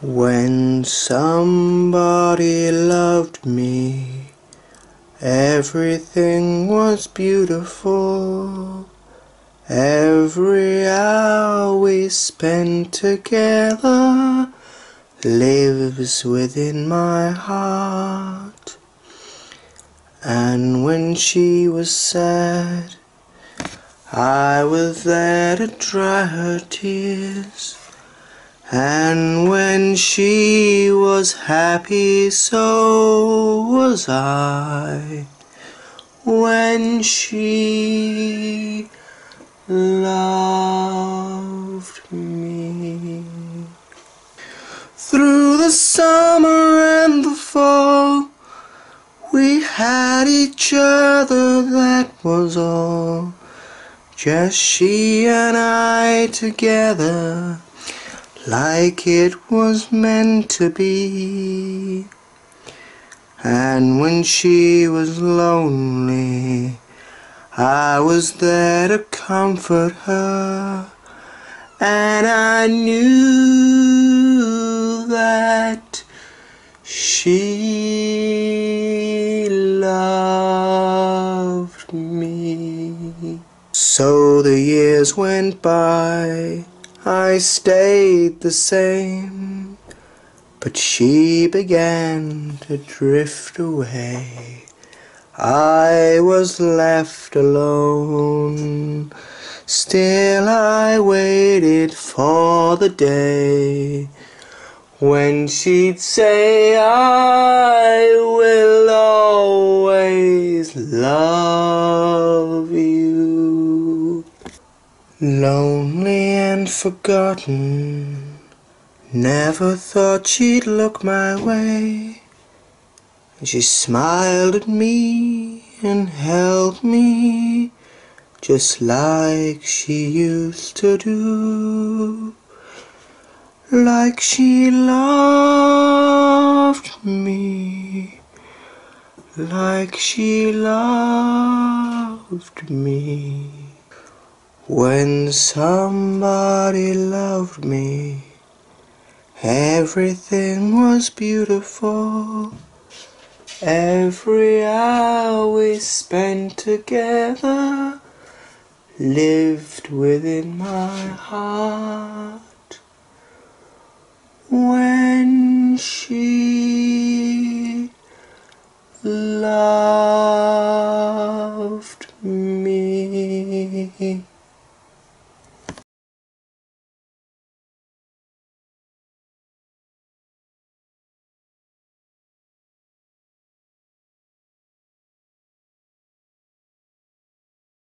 When somebody loved me, everything was beautiful. Every hour we spent together lives within my heart. And when she was sad, I was there to dry her tears. And when she was happy, so was I. When she loved me. Through the summer and the fall, we had each other, that was all. Just she and I together like it was meant to be. And when she was lonely, I was there to comfort her. And I knew that she loved me. So the years went by I stayed the same, but she began to drift away. I was left alone, still I waited for the day when she'd say I will always love you. Lonely and forgotten, never thought she'd look my way. And she smiled at me and held me just like she used to do. Like she loved me, like she loved me. When somebody loved me, everything was beautiful. Every hour we spent together lived within my heart. When she loved